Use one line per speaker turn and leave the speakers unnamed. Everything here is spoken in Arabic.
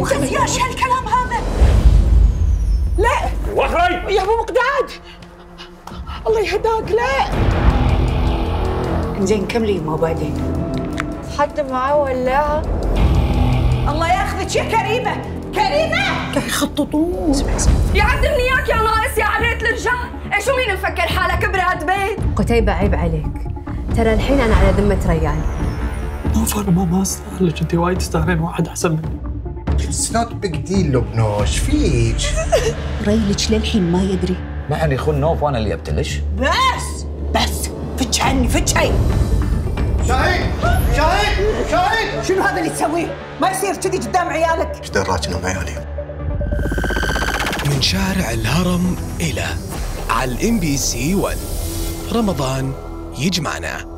كنت فياش هالكلام هذا. لا.
واخري
يا أبو مقداد. الله يهداك. لا. زين كملي ما بعدين؟
حد معاه ولا؟
الله ياخذك يا كريمة. كريمة.
كيف يخططون. يعدمني إياك يا ناقص يا عريت الرجال إيش مين مفكر حالك براد بيت؟
قتيبة عيب عليك. ترى الحين أنا على ذمة ريان.
نوف أنا ما ما استاهل لك أنت وايد تستاهلين واحد أحسن مني.
it's not big deal لبنوش فيك
ريلك للحين ما يدري.
ما حد يخون نوف وأنا اللي ابتلش.
بس! بس! فتش عني فتش عني
شاهين! شاهين! شاهين!
شنو هذا اللي تسويه؟ ما يصير كذي قدام عيالك.
إيش دراك انهم عيالي
من شارع الهرم إلى على ال MBC 1 رمضان يجمعنا.